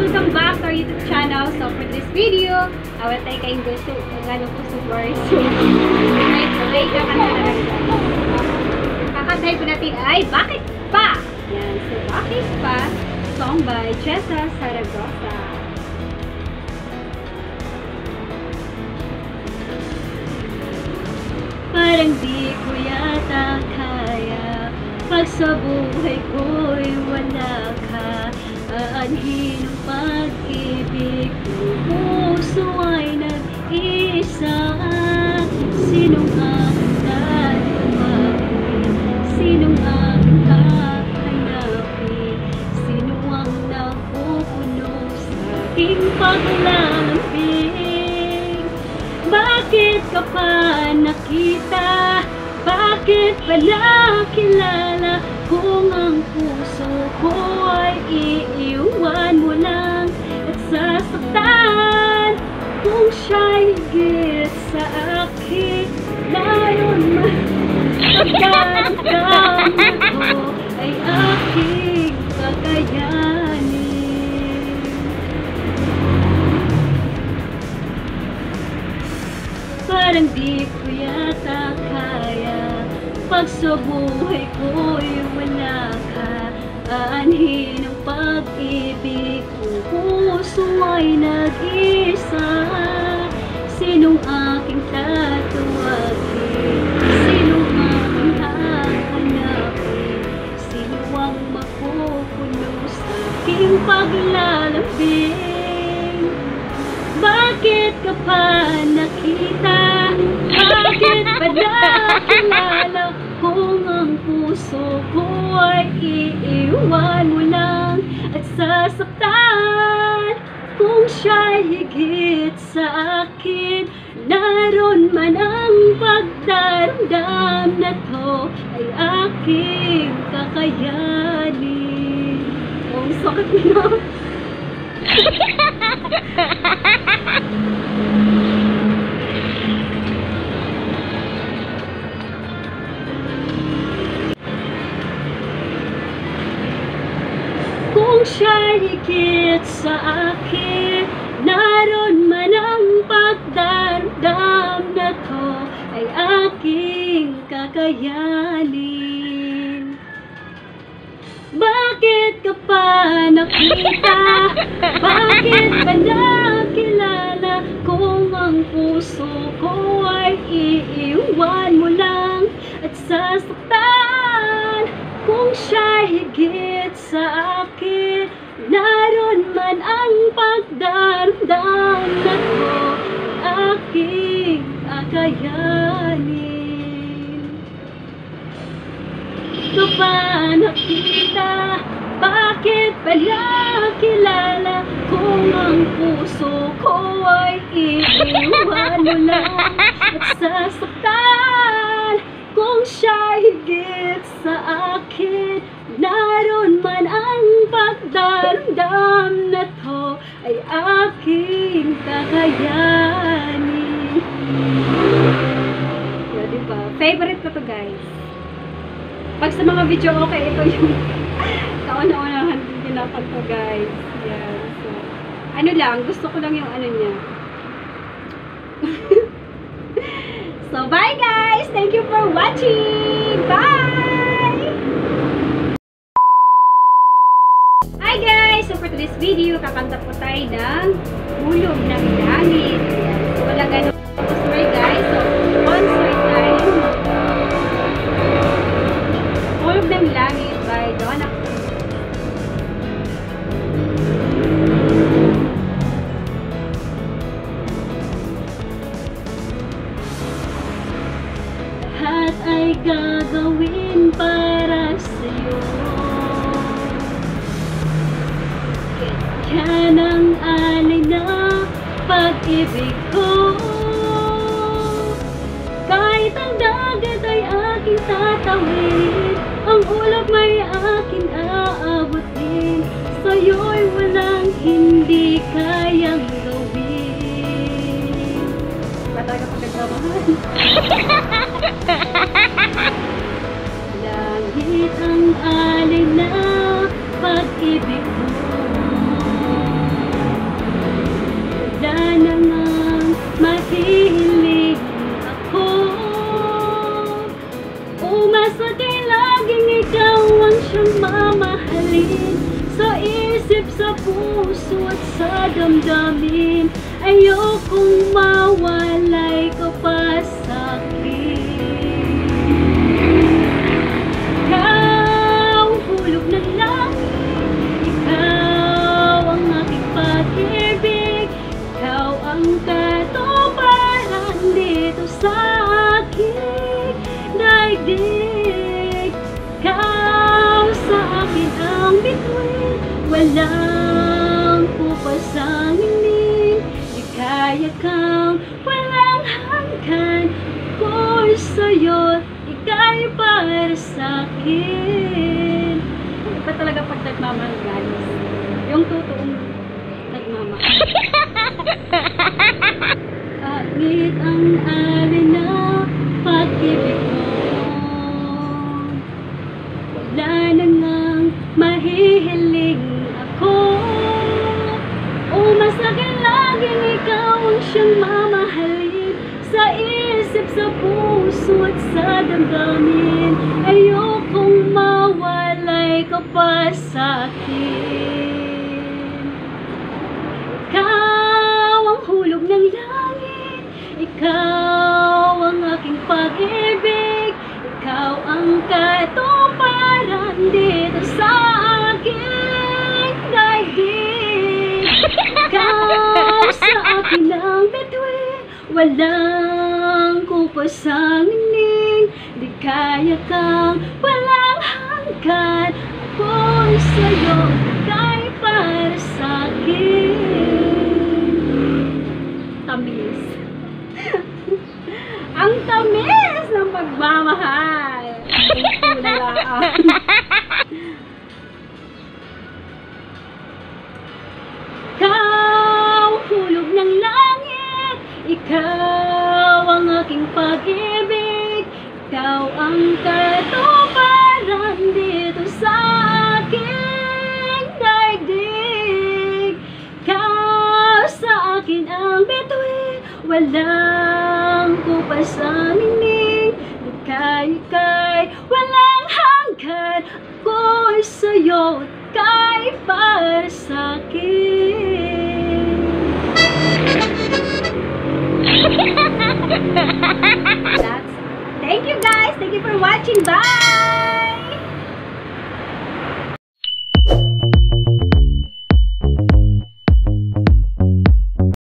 Welcome back to our YouTube channel. So, for this video, awal tayo kayong gusto, gano ko super soon. Right, so, wait ka na. Kakantahin ko natin ay Bakit Pa? Yan, so Bakit Pa? Song by Jessa Saragosa. Parang di ko yata kaya Pag sa buhay ko'y wala ka Aanhin ang pag-ibig ko Puso ay nag-isa Sinong aking tatawagin Sinong aking hahanapin Sino ang napupuno sa aking paglalambing bakit ka pa nakita? Bakit pa nakilala? Kung ang puso ko Pagdadam ko ay aking kakayanin Parang di ko yata kaya. Pag sa buhay ko'y wala ka. Aanhin ang pag-ibig ang mapupuno sa aking paglalambing bakit ka pa nakita? Bakit pa nakilala? Kung ang puso ko ay iiwan mo lang at sasaktan Kung siya'y higit sa akin Naroon man ang pagdaramdam na to ay aking kakayanin. Oh, sakit na Kung siya'y higit sa akin Naroon man ang pagdardam na to Ay aking kakayanin Bakit ka pa nakita? Bakit ka nakilala? Kung ang puso ko ay iiwan mo lang At sasaktan Kung siya higit sa akin Naroon man ang pagdaramdam na to Aking akayanin. Ito pa nakita Bakit pala kilala Kung ang puso ko ay iiwan mo lang At sasaktan Kung siya higit sa akin? Naroon man ang pagdaramdam kakayanin Yeah, diba? Favorite ko to guys pag sa mga video okay, ito yung kauna-unahan pinapat ko guys. Yan. So, ano lang, gusto ko lang yung ano niya. so, bye guys! Thank you for watching! Bye! Hi guys! So, for today's video, kakanta po tayo ng Hulog ng Langit. So, wala ganun story guys. So, pag-ibig ko. Kahit ang dagat ay aking tatawid Ang ulap may aking aabutin Sa'yo'y walang hindi kayang gawin. Ba talaga pagkagamahan? Langit ang alay na pag-ibig at sa damdamin Ayokong mawalay ka pa sa'kin kaya kang walang hanggan Ako'y sa'yo, ika'y para sa'kin Iba talaga pag nagmamahal, guys. Yung totoong nagmamahal. Kahit ang alin na pag-ibig mo ikaw ang siyang mamahalin Sa isip, sa puso at sa damdamin. Ayokong mawalay ka pa sa'kin bituin Walang kupas ang ningning Di kaya kang walang hanggan Ako'y sa'yo, ika'y para sa'kin Tamis. ang tamis ng pagmamahal. Ito aking pag-ibig. Ikaw ang katuparan dito sa aking daigdig. Ikaw sa akin ang bituin. Walang kupas sa ningning Ikay-ikay, walang hanggan. Ako'y sa'yo, ika'y para sa'kin That's, thank